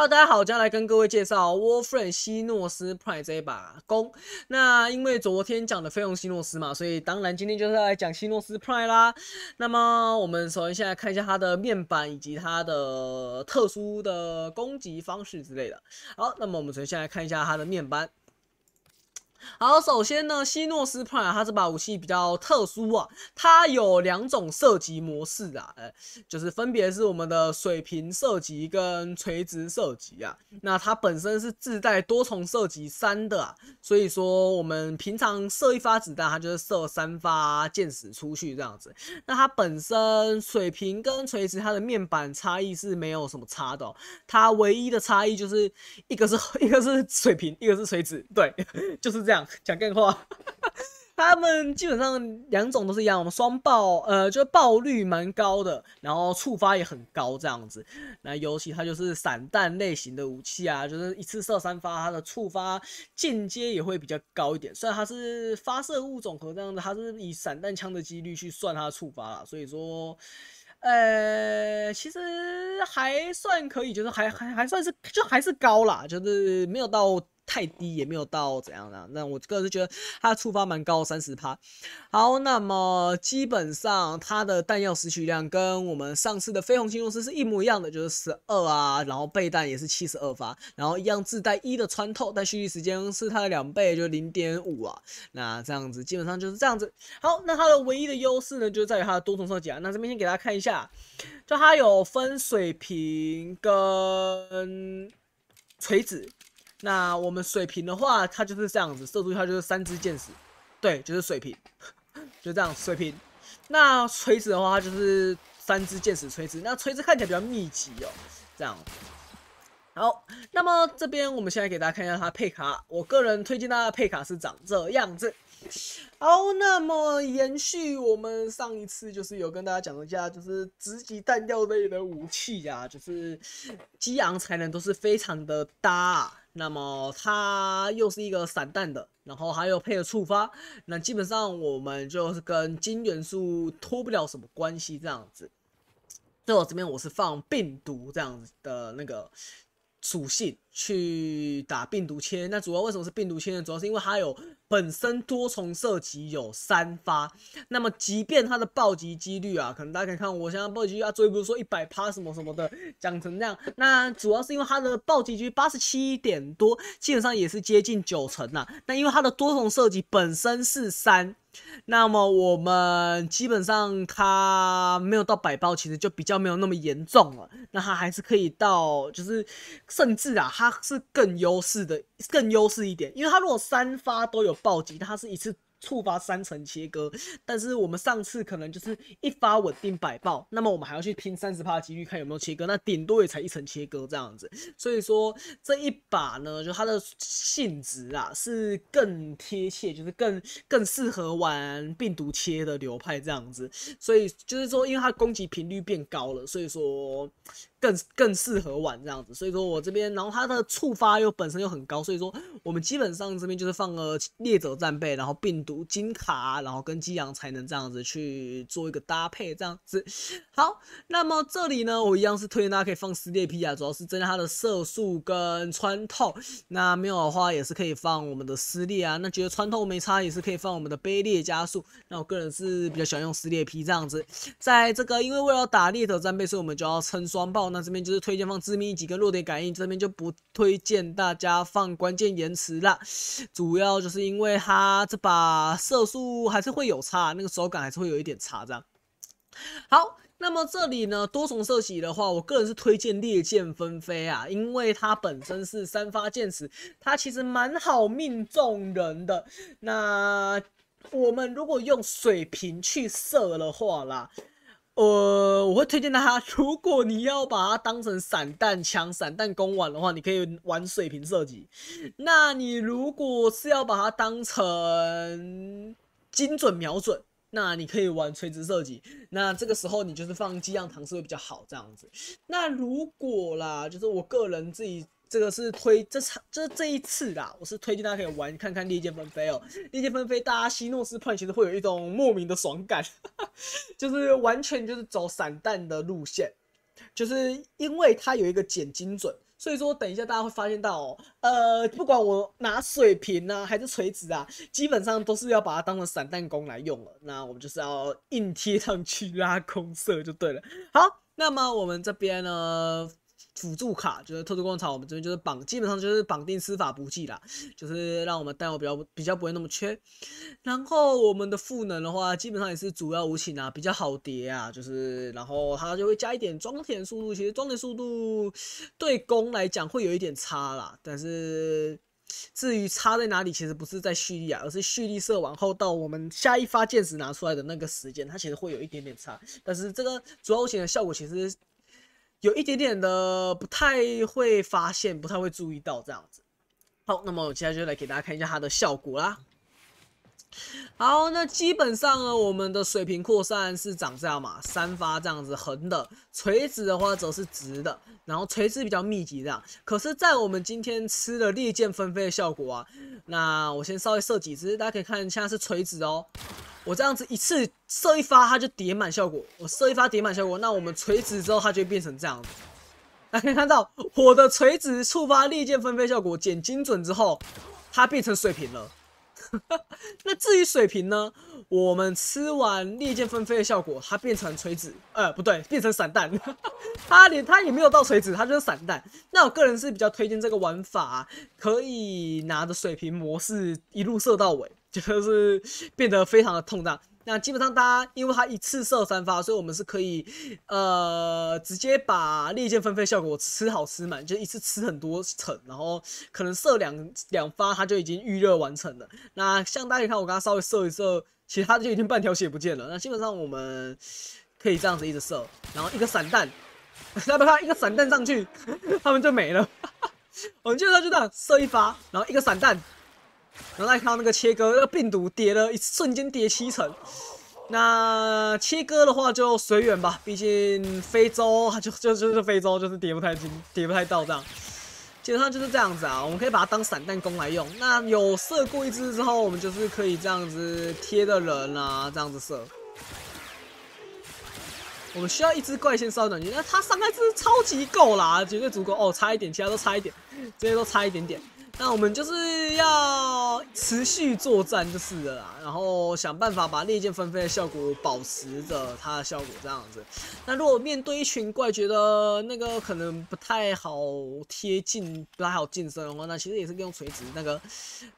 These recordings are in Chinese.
好大家好，接下来跟各位介绍 Warframe 希诺斯 Prime 这一把弓。那因为昨天讲的飞鸿希诺斯嘛，所以当然今天就是来讲希诺斯 Prime 啦。那么我们首先先来看一下它的面板以及它的特殊的攻击方式之类的。好，那么我们首先先来看一下它的面板。好，首先呢，希诺斯 Prime 它这把武器比较特殊啊，它有两种射击模式啊，呃，就是分别是我们的水平射击跟垂直射击啊。那它本身是自带多重射击三的啊，所以说我们平常射一发子弹，它就是射三发箭矢出去这样子。那它本身水平跟垂直它的面板差异是没有什么差的，哦它唯一的差异就是一个是 一个是水平，一个是垂直，对，就是这。这样讲更话，他们基本上两种都是一样，我们双爆，呃，就爆率蛮高的，然后触发也很高，这样子。那尤其它就是散弹类型的武器啊，就是一次射三发，它的触发间接也会比较高一点。虽然它是发射物总和这样的，它是以散弹枪的几率去算它的触发啦，所以说，呃，其实还算可以，就是还还还算是就还是高啦，就是没有到。太低也没有到怎样的，那我个人是觉得它触发蛮高，三十趴。好，那么基本上它的弹药拾取量跟我们上次的飞鸿金诺斯是一模一样的，就是十二啊，然后备弹也是七十二发，然后一样自带一的穿透，但蓄力时间是它的两倍，就零点五啊。那这样子基本上就是这样子。好，那它的唯一的优势呢，就在于它的多重射击啊。那这边先给大家看一下，就它有分水平跟垂直。那我们水平的话，它就是这样子，射出去它就是三支箭矢，对，就是水平，就这样水平。那垂直的话，它就是三支箭矢垂直，那垂直看起来比较密集哦，这样。好，那么这边我们现在给大家看一下它配卡，我个人推荐大家的配卡是长这样子。好，那么延续我们上一次就是有跟大家讲一下，就是直击弹药类的武器呀，就是激昂才能都是非常的搭。那么它又是一个散弹的，然后还有配合触发，那基本上我们就是跟金元素脱不了什么关系这样子。所以我这边我是放病毒这样子的那个。属性去打病毒签，那主要为什么是病毒签呢？主要是因为它有本身多重射击有三发，那么即便它的暴击几率啊，可能大家可以看我现在暴击率啊，追不是说一百趴什么什么的讲成这样，那主要是因为它的暴击率八十七点多，基本上也是接近九成呐。那因为它的多重射击本身是三。那么我们基本上它没有到百包，其实就比较没有那么严重了。那它还是可以到，就是甚至啊，它是更优势的，更优势一点，因为它如果三发都有暴击，它是一次。触发三层切割，但是我们上次可能就是一发稳定百爆，那么我们还要去拼三十趴几率看有没有切割，那顶多也才一层切割这样子。所以说这一把呢，就它的性质啊是更贴切，就是更更适合玩病毒切的流派这样子。所以就是说，因为它攻击频率变高了，所以说。更更适合玩这样子，所以说我这边，然后它的触发又本身又很高，所以说我们基本上这边就是放个猎者战备，然后病毒金卡，然后跟激昂才能这样子去做一个搭配这样子。好，那么这里呢，我一样是推荐大家可以放撕裂皮啊，主要是增加它的射速跟穿透。那没有的话也是可以放我们的撕裂啊，那觉得穿透没差也是可以放我们的卑劣加速。那我个人是比较喜欢用撕裂皮这样子，在这个因为为了打猎者战备，所以我们就要撑双爆。那这边就是推荐放致命一击跟弱点感应，这边就不推荐大家放关键延迟啦。主要就是因为它这把射速还是会有差，那个手感还是会有一点差这样。好，那么这里呢多重射击的话，我个人是推荐烈箭纷飞啊，因为它本身是三发箭矢，它其实蛮好命中人的。那我们如果用水平去射的话啦。呃，我会推荐他，如果你要把它当成散弹枪、散弹弓玩的话，你可以玩水平射击。那你如果是要把它当成精准瞄准，那你可以玩垂直射击。那这个时候你就是放激昂糖是会比较好这样子。那如果啦，就是我个人自己。这个是推这场，就是这一次啦，我是推荐大家可以玩看看《烈剑纷飞》哦，《烈剑纷飞》大家希诺斯判其实会有一种莫名的爽感，就是完全就是走散弹的路线，就是因为它有一个减精准，所以说等一下大家会发现到哦，呃，不管我拿水瓶啊还是锤子啊，基本上都是要把它当成散弹弓来用了。那我们就是要硬贴上去拉空射就对了。好，那么我们这边呢？辅助卡就是特殊工厂，我们这边就是绑，基本上就是绑定司法补给啦，就是让我们弹药比较比较不会那么缺。然后我们的赋能的话，基本上也是主要武器啊，比较好叠啊，就是然后它就会加一点装填速度，其实装填速度对攻来讲会有一点差啦，但是至于差在哪里，其实不是在蓄力啊，而是蓄力射完后到我们下一发箭时拿出来的那个时间，它其实会有一点点差。但是这个主要无情的效果其实。有一点点的不太会发现，不太会注意到这样子。好，那么我接下来就来给大家看一下它的效果啦。好，那基本上呢，我们的水平扩散是长这样嘛，三发这样子横的，垂直的话则是直的，然后垂直比较密集这样。可是，在我们今天吃的烈剑纷飞的效果啊，那我先稍微射几支，大家可以看，现在是垂直哦。我这样子一次射一发，它就叠满效果。我射一发叠满效果，那我们垂直之后，它就会变成这样子。大家可以看到，我的垂直触发利剑纷飞效果减精准之后，它变成水平了。那至于水平呢？我们吃完利剑纷飞的效果，它变成垂直，呃，不对，变成散弹。它连它也没有到垂直，它就是散弹。那我个人是比较推荐这个玩法，可以拿着水平模式一路射到尾。就是变得非常的痛胀。那基本上大家，因为它一次射三发，所以我们是可以，呃，直接把利剑纷飞效果吃好吃满，就一次吃很多层，然后可能射两两发，它就已经预热完成了。那像大家看，我刚刚稍微射一射，其实它就已经半条血不见了。那基本上我们可以这样子一直射，然后一个散弹，大家看一个散弹上去，他们就没了。我们基本上就这样射一发，然后一个散弹。然后再看到那个切割，那个病毒叠了一瞬间叠七层。那切割的话就随缘吧，毕竟非洲就 就就是非洲，就是叠不太进，叠不太到这样。基本上就是这样子啊，我们可以把它当散弹弓来用。那有射过一只之后，我们就是可以这样子贴的人啊，这样子射。我们需要一只怪先烧等级，那它伤害是超级够啦，绝对足够哦，差一点，其他都差一点，这些都差一点点。那我们就是要持续作战就是了啦，然后想办法把烈剑纷飞的效果保持着它的效果这样子。那如果面对一群怪，觉得那个可能不太好贴近，不太好近身的话，那其实也是用垂直那个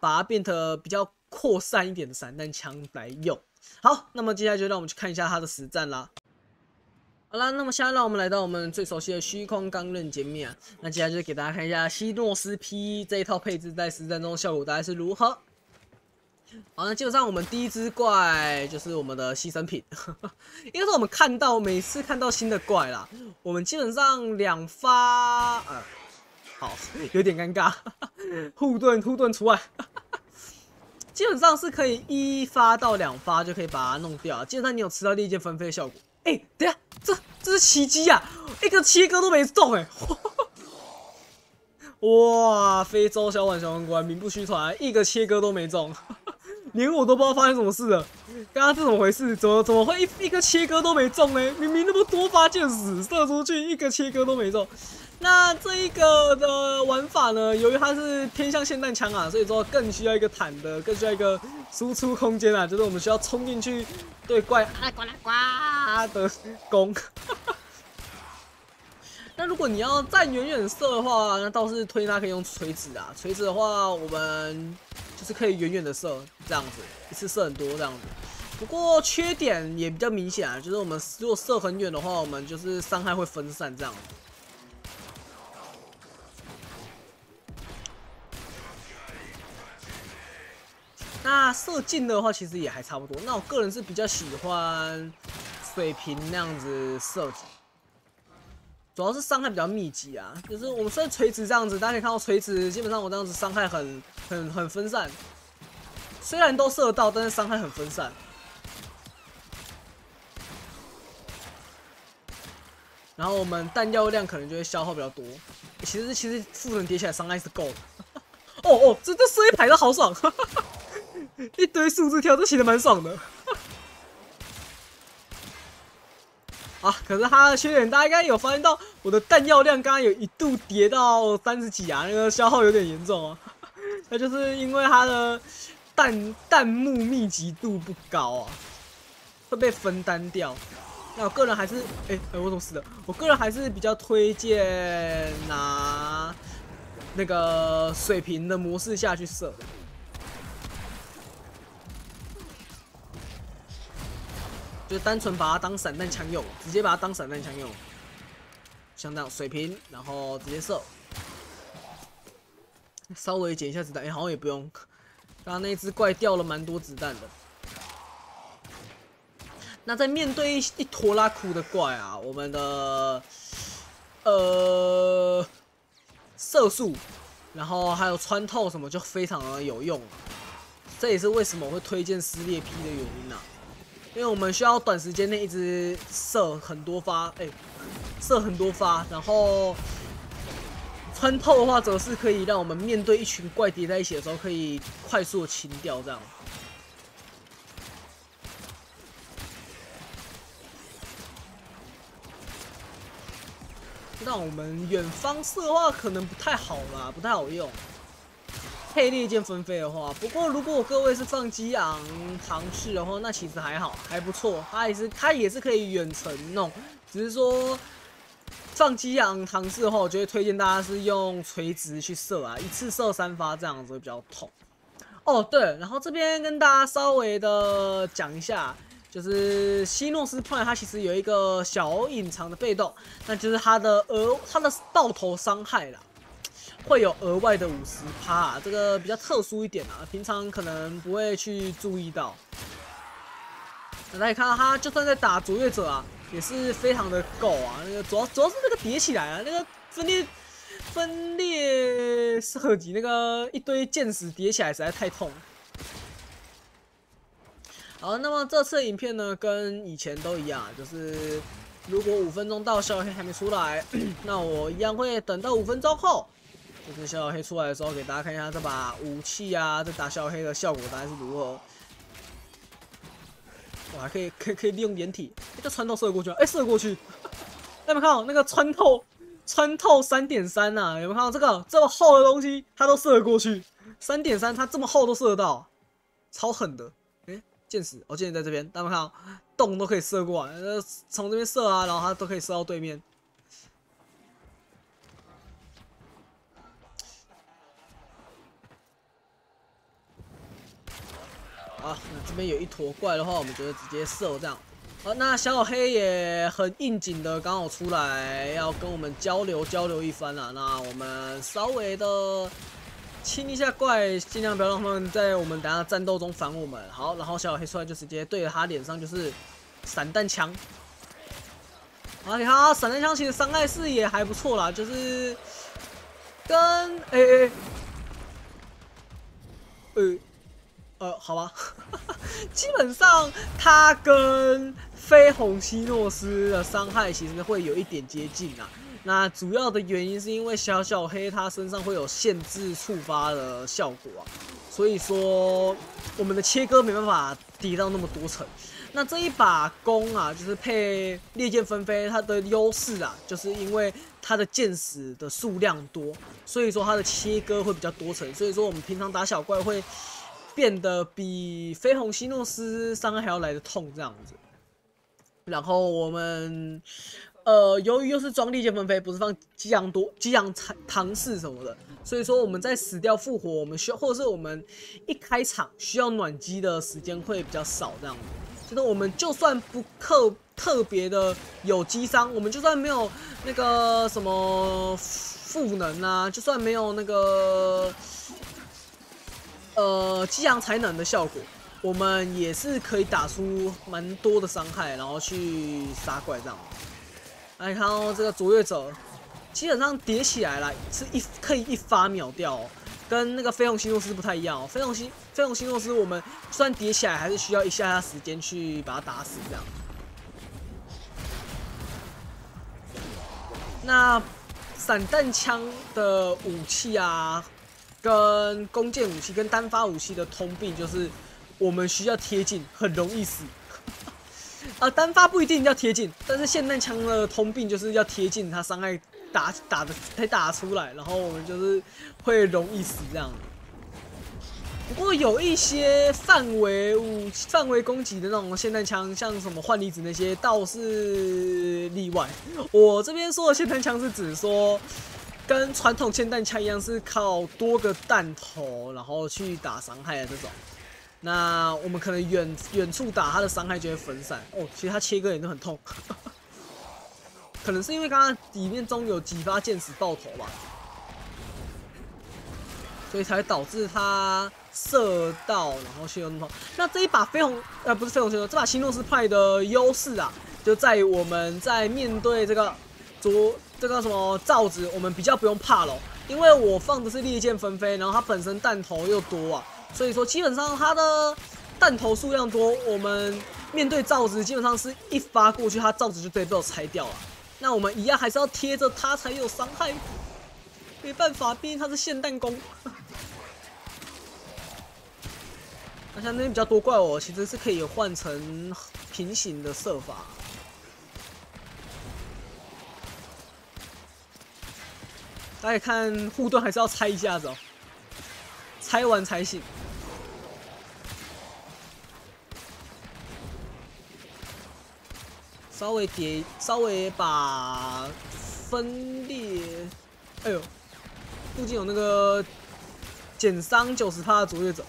把它变得比较扩散一点的散弹枪来用。好，那么接下来就让我们去看一下它的实战啦。好了，那么现在让我们来到我们最熟悉的虚空钢刃界面啊。那接下来就给大家看一下希诺斯 P 这一套配置在实战中效果大概是如何。好，那基本上我们第一只怪就是我们的牺牲品，应该说我们看到每次看到新的怪啦，我们基本上两发，呃，好，有点尴尬，护盾护盾除外，基本上是可以一发到两发就可以把它弄掉。基本上你有吃到利剑纷飞的效果。哎，等下，这这是奇迹啊！一个切割都没中，哎，哇！非洲小碗小王冠名不虚传，一个切割都没中，连我都不知道发生什么事了。刚刚是怎么回事？怎么怎么会一一个切割都没中呢？明明那么多发箭矢射出去，一个切割都没中。那这一个的玩法呢？由于它是偏向霰弹枪啊，所以说更需要一个坦的，更需要一个输出空间啊，就是我们需要冲进去对怪啊呱啦呱的攻。那如果你要站远远射的话，那倒是推它可以用锤子啊。锤子的话，我们就是可以远远的射，这样子一次射很多这样子。不过缺点也比较明显啊，就是我们如果射很远的话，我们就是伤害会分散这样子。那射近的话，其实也还差不多。那我个人是比较喜欢水平那样子射击，主要是伤害比较密集啊。就是我们虽然垂直这样子，大家可以看到垂直基本上我这样子伤害很很很分散，虽然都射到，但是伤害很分散。然后我们弹药量可能就会消耗比较多。其实其实副人叠起来伤害是够的。哦哦，这这射一排都好爽。一堆数字跳，这写的蛮爽的。啊，可是他的缺点大家应该有发现到，我的弹药量刚刚有一度跌到三十几啊，那个消耗有点严重啊。那就是因为它的弹弹幕密集度不高啊，会被分担掉。那我个人还是，哎哎，我怎么死的？我个人还是比较推荐拿那个水平的模式下去射的。就单纯把它当散弹枪用，直接把它当散弹枪用，像这样水平，然后直接射，稍微减一下子弹，哎，好像也不用。刚刚那只怪掉了蛮多子弹的。那在面对一坨拉库的怪啊，我们的呃射速，然后还有穿透什么就非常的有用，这也是为什么我会推荐撕裂 P 的原因呐。因为我们需要短时间内一直射很多发，哎，射很多发，然后穿透的话，则是可以让我们面对一群怪叠在一起的时候，可以快速清掉这样。那我们远方射的话，可能不太好啦，不太好用。配烈剑纷飞的话，不过如果各位是放激昂唐式的话，那其实还好，还不错。它也是它也是可以远程弄，只是说放激昂唐式的话，我就会推荐大家是用垂直去射啊，一次射三发这样子会比较痛。哦，对，然后这边跟大家稍微的讲一下，就是希诺斯 Prime 它其实有一个小隐藏的被动，那就是它的额它的爆头伤害啦。会有额外的五十趴，这个比较特殊一点啊，平常可能不会去注意到。大家看到他，就算在打卓越者啊，也是非常的够啊。那个主要主要是那个叠起来啊，那个分裂分裂射击那个一堆箭矢叠起来实在太痛。好，那么这次影片呢，跟以前都一样，就是如果五分钟到小黑还没出来，那我一样会等到五分钟后。就是小黑出来的时候，给大家看一下这把武器啊，这打小黑的效果大概是如何。我还可以可以可以利用掩体，这穿透射过去，哎，射过去。有没有看到那个穿透穿透三点三呐？有没有看到这个这么厚的东西，它都射得过去？三点三，它这么厚都射得到，超狠的。哎，箭矢，我箭矢在这边，大家看到洞都可以射过来，从这边射啊，然后它都可以射到对面。啊，那这边有一坨怪的话，我们就直接射这样。好，那小黑也很应景的刚好出来，要跟我们交流交流一番了。那我们稍微的清一下怪，尽量不要让他们在我们等下战斗中烦我们。好，然后小黑出来就直接对着他脸上就是散弹枪。好，你看散弹枪其实伤害是也还不错啦，就是跟哎哎，呃。呃，好吧，基本上它跟绯红希诺斯的伤害其实会有一点接近啊。那主要的原因是因为小小黑它身上会有限制触发的效果啊，所以说我们的切割没办法抵到那么多层。那这一把弓啊，就是配烈箭纷飞，它的优势啊，就是因为它的箭矢的数量多，所以说它的切割会比较多层。所以说我们平常打小怪会。变得比绯红希诺斯伤害还要来的痛这样子，然后我们呃，由于又是装利剑纷飞，不是放激昂多激昂唐唐式什么的，所以说我们在死掉复活，我们需要或者是我们一开场需要暖机的时间会比较少这样子。就是我们就算不特特别的有机伤，我们就算没有那个什么赋能啊，就算没有那个。呃，激昂才能的效果，我们也是可以打出蛮多的伤害，然后去杀怪这样。来看哦，这个卓越者基本上叠起来了，是一可以一发秒掉，跟那个飞鸿希诺斯不太一样哦。飞鸿希飞鸿希诺斯，我们虽然叠起来，还是需要一下下时间去把它打死这样。那散弹枪的武器啊。跟弓箭武器跟单发武器的通病就是，我们需要贴近，很容易死。啊，单发不一定要贴近，但是霰弹枪的通病就是要贴近，它伤害打打的才打出来，然后我们就是会容易死这样。不过有一些范围武范围攻击的那种霰弹枪，像什么幻离子那些倒是例外。我这边说的霰弹枪是指说，跟传统霰弹枪一样，是靠多个弹头然后去打伤害的这种。那我们可能远远处打它的伤害就会分散。哦，其实它切割也都很痛，可能是因为刚刚里面中有几发箭矢爆头吧。所以才导致他射到，然后血那么那这一把飞鸿，呃，不是飞鸿先生，这把希诺斯派的优势啊，就在于我们在面对这个左这个什么罩子，我们比较不用怕了，因为我放的是烈焰纷飞，然后它本身弹头又多啊，所以说基本上它的弹头数量多，我们面对罩子基本上是一发过去，它罩子就被被我拆掉了。那我们一样还是要贴着它才有伤害。没办法，毕竟它是霰弹弓。那像那边比较多怪物，其实是可以换成平行的射法。大家看护盾还是要拆一下子哦，拆完才行。稍微叠，稍微把分裂，哎呦！附近有那个减伤九十趴的卓越者，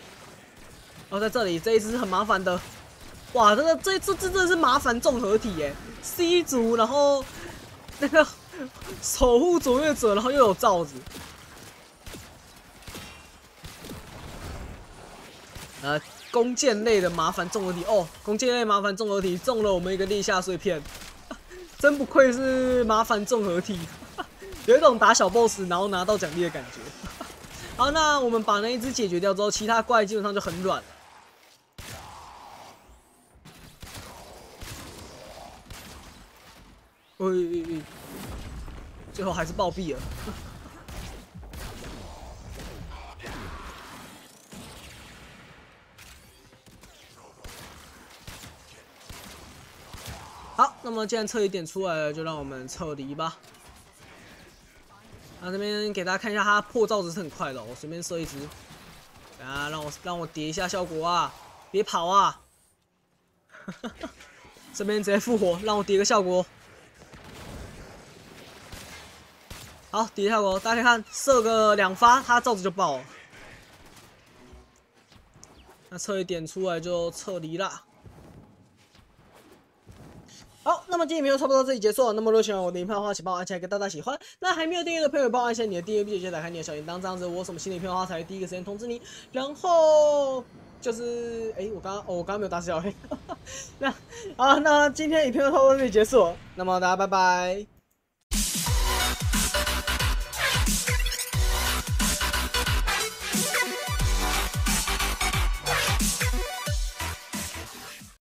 哦在这里这一只是很麻烦的，哇，这个这这这真的是麻烦综合体耶！C 族，然后那个守护卓越者，然后又有罩子，呃，弓箭类的麻烦综合体哦，弓箭类麻烦综合体中了我们一个地下碎片，真不愧是麻烦综合体。有一种打小 boss 然后拿到奖励的感觉。好，那我们把那一只解决掉之后，其他怪基本上就很软了。哎哎哎！最后还是暴毙了。好，那么既然撤离点出来了，就让我们撤离吧。那这边给大家看一下，它破罩子是很快的。我随便射一只，啊，让我让我叠一下效果啊！别跑啊！这边直接复活，让我叠个效果。好，叠效果，大家看，射个两发，它罩子就爆了。那撤一点出来就撤离了。好，那么今天影片就差不多到这里结束了。那么如果喜欢我的影片的话，请帮我按下一个大大喜欢。那还没有订阅的朋友，帮我按下你的订阅，并且打开你的小铃铛，这样子我什么新的影片的话，才会第一个时间通知你。然后就是，哎，我刚刚，哦，我刚刚没有打死小黑。那好，那今天影片就差不多到这里结束。那么大家拜拜。